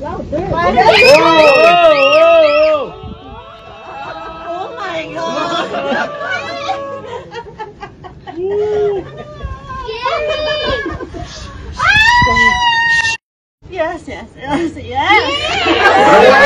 Oh my god! yes, yes, yes, yes!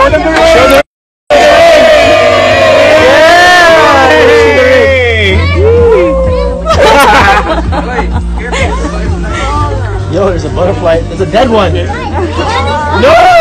Show them the ring! Show them Yo, there's a butterfly. There's a dead one. No!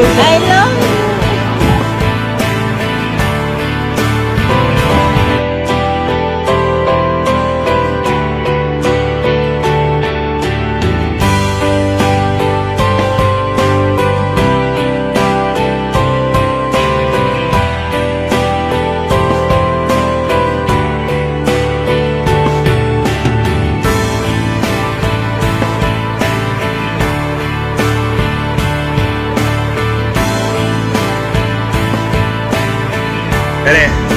I love 艾莉